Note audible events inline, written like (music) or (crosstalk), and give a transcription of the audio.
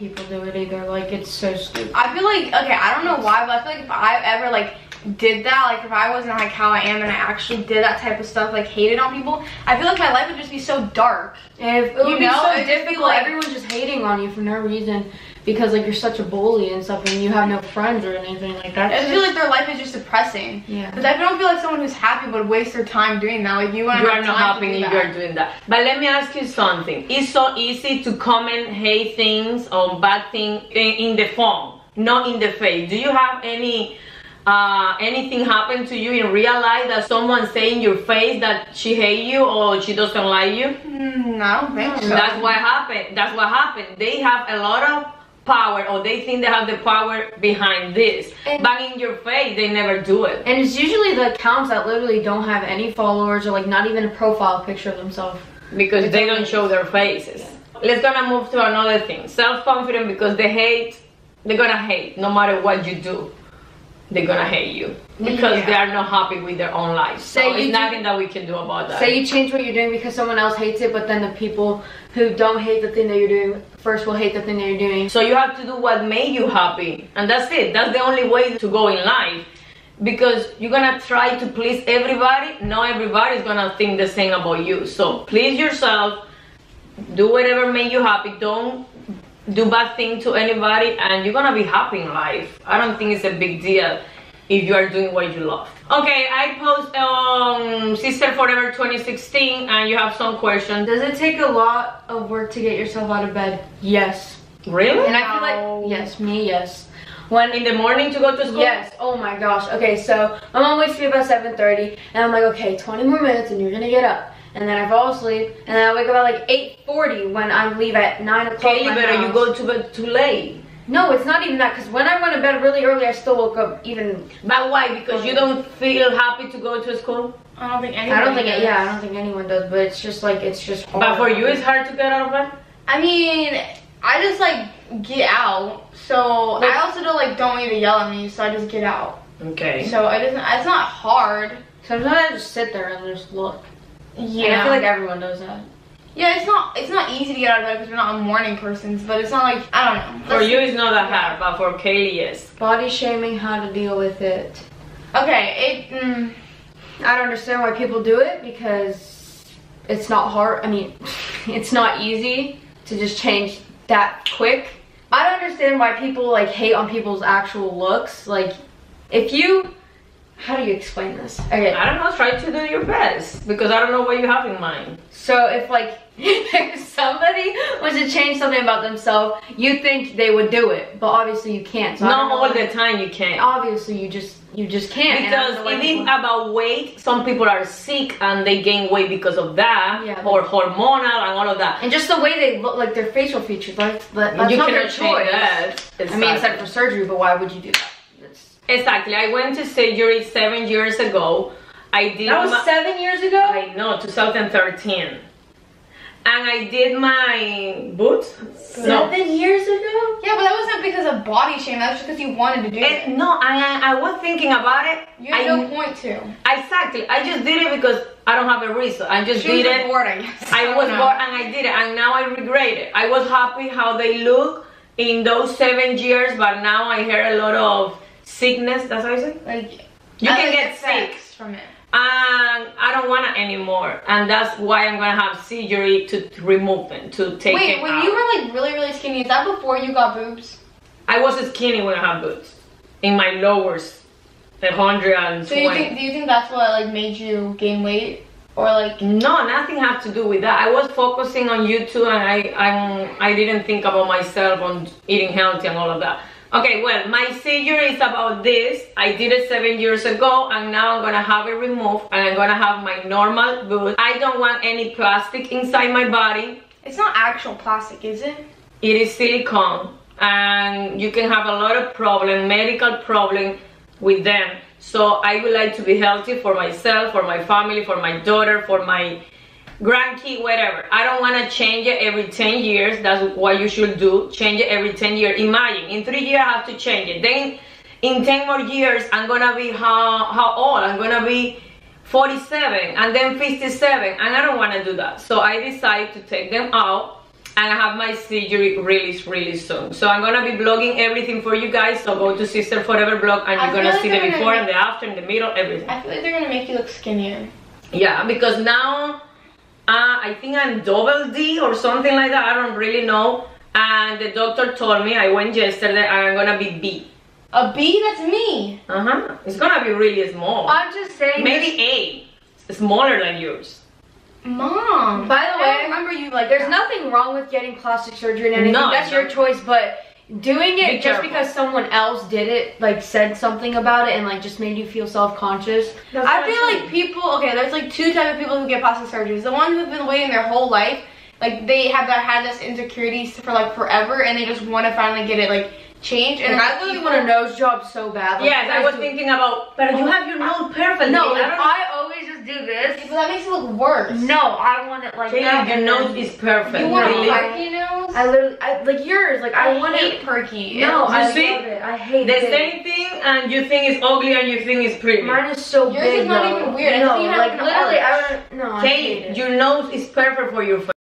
people do it either. Like it's so stupid. I feel like okay, I don't know why, but I feel like if I ever like did that, like if I wasn't like how I am and I actually did that type of stuff, like hated on people, I feel like my life would just be so dark. And if, it would You be know, so it'd be difficult. like- Everyone's just hating on you for no reason because like you're such a bully and stuff, and you have no friends or anything like that. I just feel like their life is just depressing. Yeah. But I don't feel like someone who's happy would waste their time doing that. Like you want you're not happy if you are doing that. But let me ask you something. It's so easy to comment, hate things or bad things in, in the phone, not in the face. Do you have any uh, anything happen to you in real life that someone say in your face that she hate you or she doesn't like you? Mm, I don't think so. That's what happened. That's what happened. They have a lot of power or they think they have the power behind this. And- but in your face they never do it. And it's usually the accounts that literally don't have any followers or like not even a profile picture of themselves. because It's they don't show their faces. Let's gonna move to another thing. Self-confident because they hate, they're gonna hate no matter what you do. They're gonna hate you because Yeah. they are not happy with their own life. So Say it's nothing that we can do about that. Say you change what you're doing because someone else hates it, but then the people who don't hate the thing that you're doing first will hate the thing that you're doing. so you have to do what made you happy, and that's it. That's the only way to go in life. Because you're gonna try to please everybody, not everybody's gonna think the same about you. So please yourself, do whatever made you happy. Don't do bad thing to anybody and you're gonna be happy in life. I don't think it's a big deal if you are doing what you love. Okay, I post um Sister Forever 2016 and you have some questions. Does it take a lot of work to get yourself out of bed? Yes. Really? And I feel like yes, me yes. When in the morning to go to school? Yes. Oh my gosh. Okay, so my mom wakes me up at 7:30, and I'm like, okay, 20 more minutes, and you're gonna get up. And then I fall asleep, and then I wake up at like 8:40 when I leave at 9 o'clock. Okay, my better you house. go to bed too late. No, it's not even that. Cause when I went to bed really early, I still woke up even. But why? Because you don't feel happy to go to school? I don't think anyone. I don't think it. does. Yeah, I don't think anyone does. But it's just like it's just. Hard. But for you it's hard to get out of bed? I mean, I just like get out. So Like- I also don't like don't want you to yell at me. So I just get out. Okay. So it doesn't. It's not hard. Sometimes I just sit there and just look. Yeah. And I feel like everyone does that. yeah, it's not. It's not easy to get out of bed because we're not morning persons. But it's not like I don't know. For you it's not that hard, but for Kaylee yes. Body shaming, how to deal with it. Okay. It. Mm, I don't understand why people do it because it's not hard. I mean, (laughs) it's not easy to just change that quick. I don't understand why people like hate on people's actual looks. Like, if you, how do you explain this? Okay, I don't know, try to do your best because I don't know what you have in mind. so if like (laughs) if somebody was to change something about themselves, you think they would do it, but obviously you can't. So don't all the time you can't. Obviously, you just you just can't. and I don't Because why it is about weight. Some people are sick and they gain weight because of that, Yeah, or hormonal and all of that. and just the way they look, like their facial features, like that, that's you not their choice. that. I mean, Exactly. except for surgery, but why would you do that? It's, Exactly. I went to surgery seven years ago. I did. that was seven years ago. I know, 2013. And I did my boots. No. Seven years ago. yeah, but that wasn't because of body shame. That's just because you wanted to do it. And no, I, I was thinking about it. You had I, no point to. Exactly. I just did it because I don't have a reason. I just She was did it. bored, I guess. (laughs) I don't was know. bored and I did it, and now I regret it. I was happy how they look in those seven years, but now I hear a lot of sickness. That's how I say. Like You I can get sick, from it. and I don't want it anymore, and that's why I'm gonna have surgery to, to remove them, to take Wait, it when out. you were like really, really skinny, is that before you got boobs? I was skinny when I had boobs, in my lowers, 120. So you think, do you think that's what like made you gain weight, or like? No, nothing had to do with that. I was focusing on YouTube and I I'm, I didn't think about myself on eating healthy and all of that. Okay, well, my surgery is about this. I did it seven years ago and now I'm gonna have it removed and I'm gonna have my normal boobs. I don't want any plastic inside my body. It's not actual plastic, is it? It is silicone and you can have a lot of problem, medical problem with them. So I would like to be healthy for myself, for my family, for my daughter, for my grandkid, whatever. I don't want to change it every 10 years. That's what you should do. Change it every 10 years. Imagine, in three years I have to change it. Then in 10 more years, I'm gonna be how, how old? I'm gonna be 47 and then 57 and I don't want to do that. So I decided to take them out and I have my surgery really, really soon. So I'm gonna be vlogging everything for you guys. So go to Sister Forever blog and I you're gonna like see the before make- and the after and the middle, everything. I feel like they're gonna make you look skinnier. Yeah, because now uh, I think I'm double D or something like that. I don't really know. And the doctor told me I went yesterday I'm gonna be B. A B? That's me. Uh huh. It's gonna be really small. I'm just saying. Maybe A, smaller than yours. Mom. By the way, don't remember you like There's that. nothing wrong with getting plastic surgery and anything. No, That's no. your choice, but doing Be it just careful. because someone else did it, like said something about it and like just made you feel self-conscious. I feel like people, okay, there's like two type of people who get plastic surgeries. The ones who've been waiting their whole life, like they have that had this insecurities for like forever, and they just want to finally get it like changed. And And like, I literally people- want a nose job so bad. Like, Yes, I was do- thinking about, but you have your nose perfect. No, I like, don't I always just do this. But that makes it look worse. No, I want it like Kaylee, that. your nose is perfect. You want really. a perky nose? I literally, I like yours. Like I, I want hate it. perky. No, You I see? love it. I hate the it. same thing, and you think it's ugly, and you think it's pretty. Mine is so Yours big. is not though. even weird. I No, think like like literally. I don't. No, I it. your nose is perfect for your face.